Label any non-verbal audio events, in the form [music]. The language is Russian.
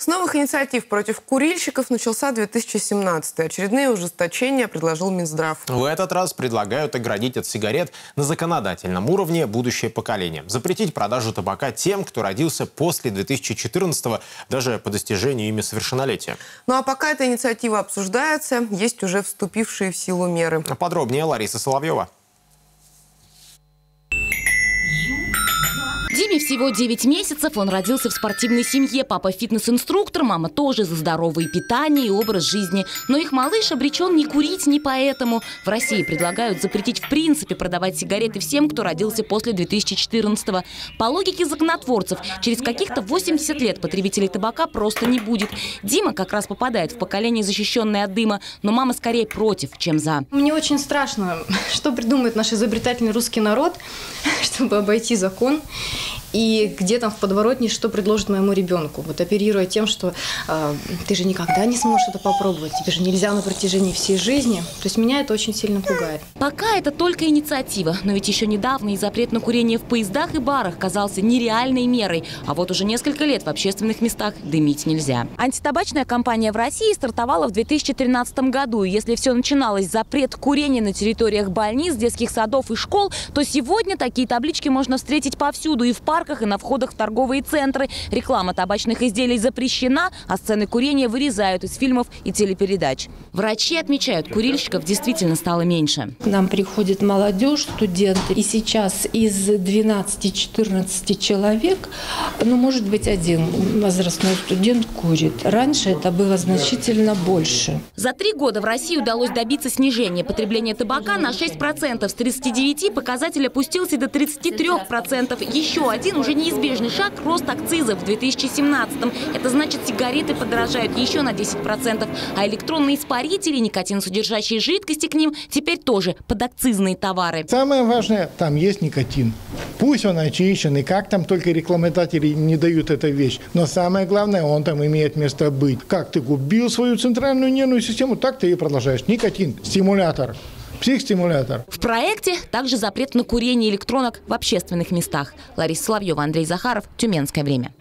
С новых инициатив против курильщиков начался 2017 Очередные ужесточения предложил Минздрав. В этот раз предлагают оградить от сигарет на законодательном уровне будущее поколение. Запретить продажу табака тем, кто родился после 2014 даже по достижению ими совершеннолетия. Ну а пока эта инициатива обсуждается, есть уже вступившие в силу меры. Подробнее Лариса Соловьева. Диме всего 9 месяцев, он родился в спортивной семье. Папа фитнес-инструктор, мама тоже за здоровое питание и образ жизни. Но их малыш обречен не курить не поэтому. В России предлагают запретить в принципе продавать сигареты всем, кто родился после 2014 -го. По логике законотворцев, через каких-то 80 лет потребителей табака просто не будет. Дима как раз попадает в поколение, защищенное от дыма, но мама скорее против, чем за. Мне очень страшно, [laughs] что придумает наш изобретательный русский народ, [laughs] чтобы обойти закон и где там в подворотне что предложит моему ребенку, вот оперируя тем, что э, ты же никогда не сможешь это попробовать, тебе же нельзя на протяжении всей жизни. То есть меня это очень сильно пугает. Пока это только инициатива, но ведь еще недавно и запрет на курение в поездах и барах казался нереальной мерой, а вот уже несколько лет в общественных местах дымить нельзя. Антитабачная кампания в России стартовала в 2013 году, и если все начиналось запрет курения на территориях больниц, детских садов и школ, то сегодня такие таблички можно встретить повсюду и в парках, парках и на входах в торговые центры. Реклама табачных изделий запрещена, а сцены курения вырезают из фильмов и телепередач. Врачи отмечают, курильщиков действительно стало меньше. К нам приходит молодежь, студенты. И сейчас из 12-14 человек, ну, может быть, один возрастной студент курит. Раньше это было значительно больше. За три года в России удалось добиться снижения потребления табака на 6%. С 39 показатель опустился до 33%. Еще один один уже неизбежный шаг – рост акцизов в 2017-м. Это значит, сигареты подорожают еще на 10%, а электронные испарители, никотиносодержащие жидкости к ним теперь тоже подакцизные товары. Самое важное, там есть никотин. Пусть он очищенный, как там только рекламодатели не дают эту вещь. Но самое главное, он там имеет место быть. Как ты губил свою центральную нервную систему, так ты и продолжаешь. Никотин, стимулятор психостимулятор. В проекте также запрет на курение электронок в общественных местах. Лариса Соловьева, Андрей Захаров, Тюменское время.